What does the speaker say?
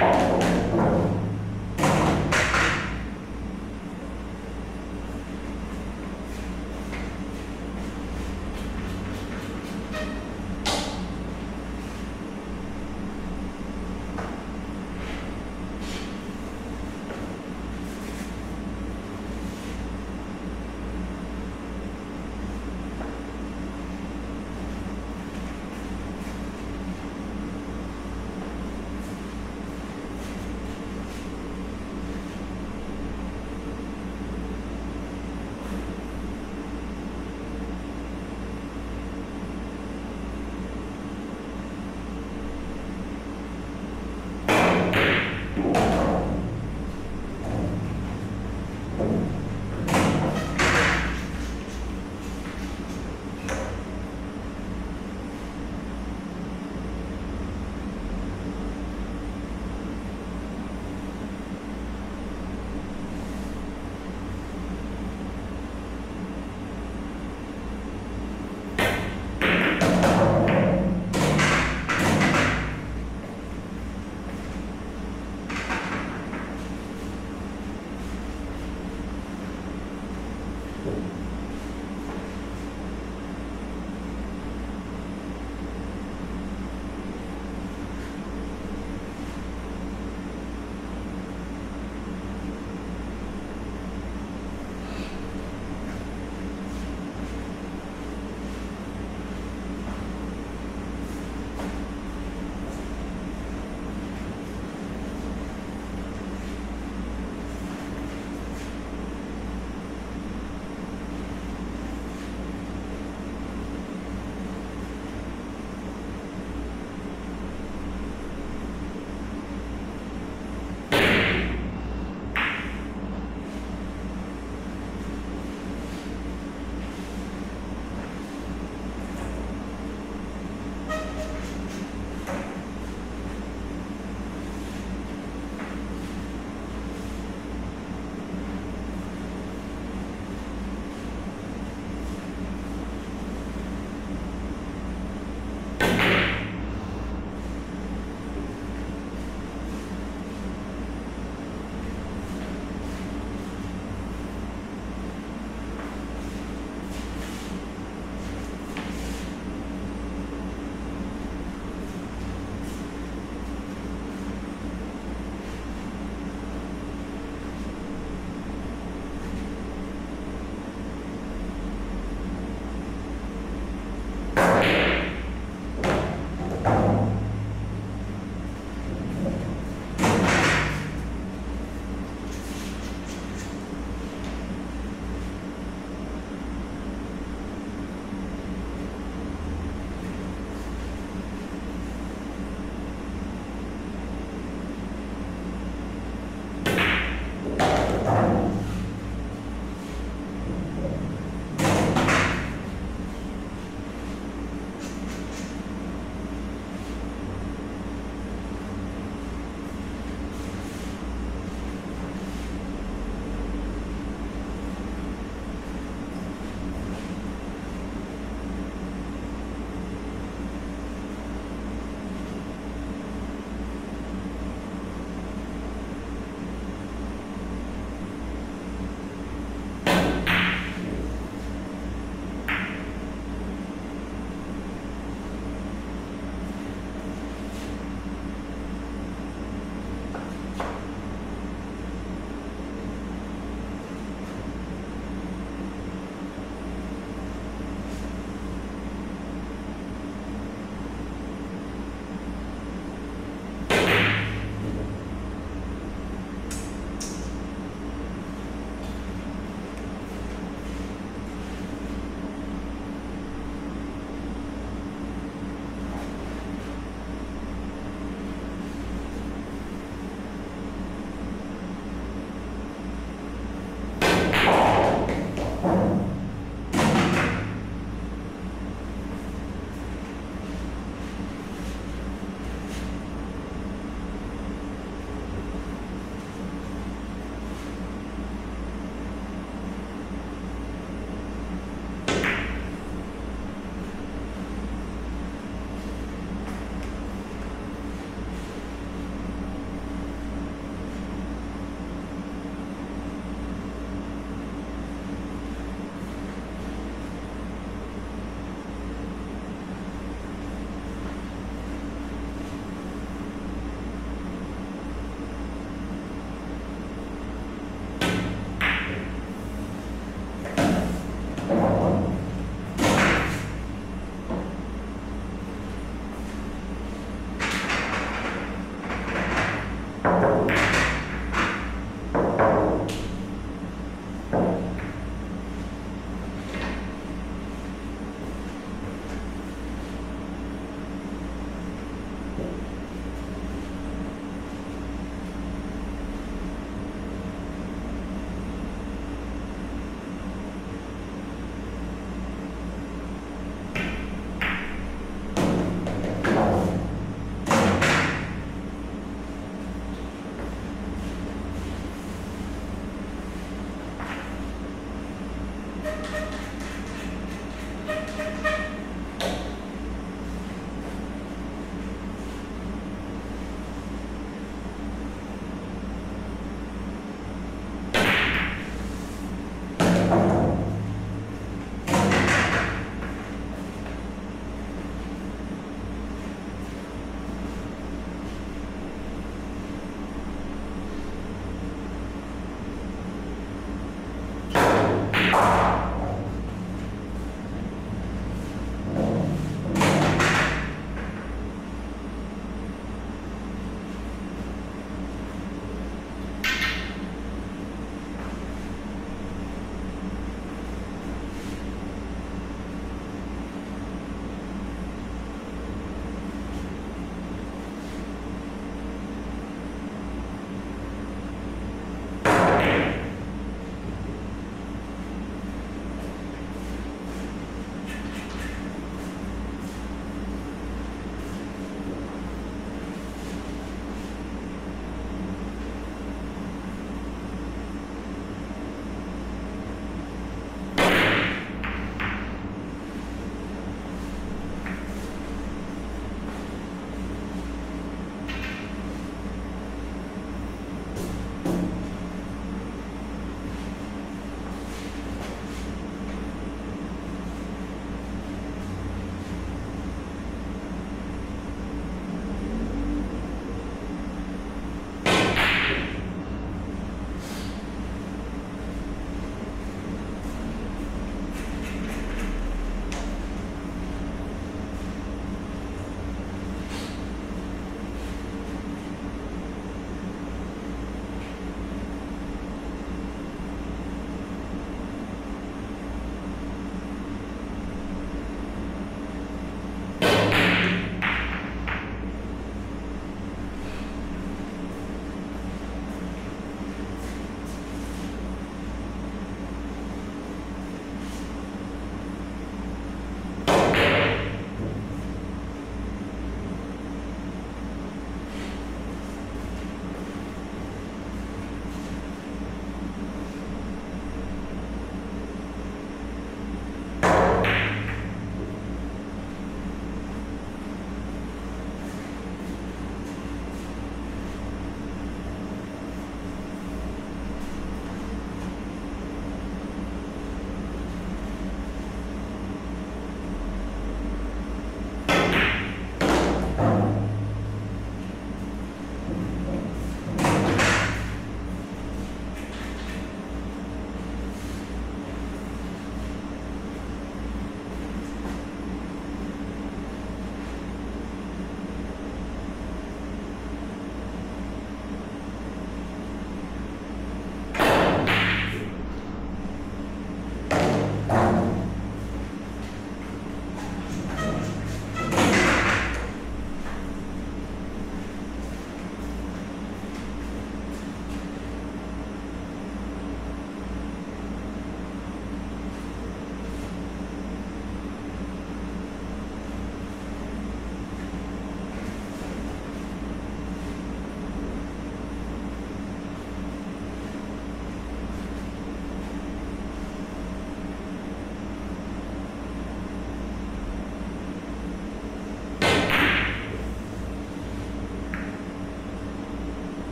好。